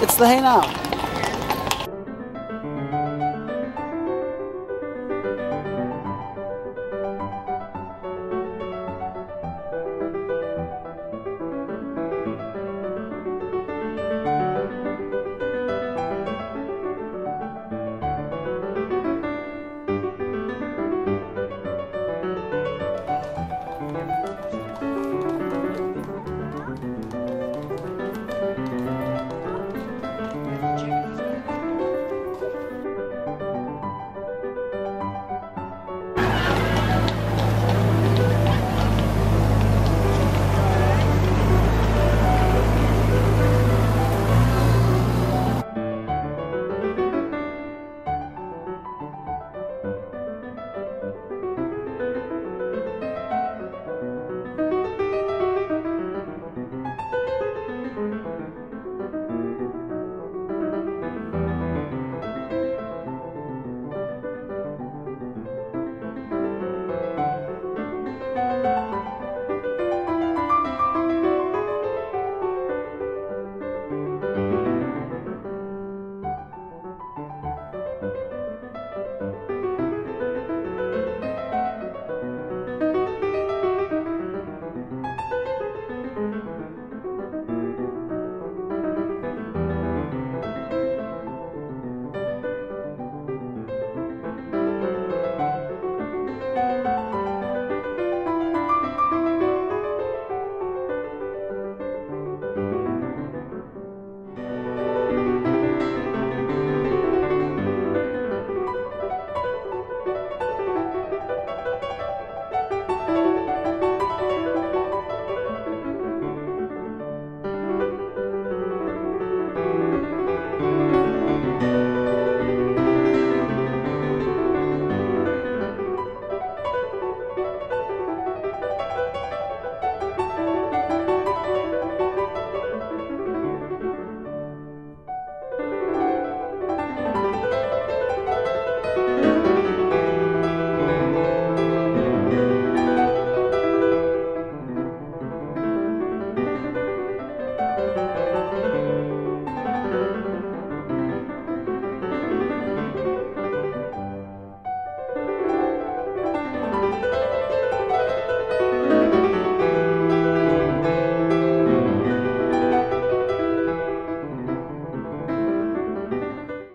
It's the hay now.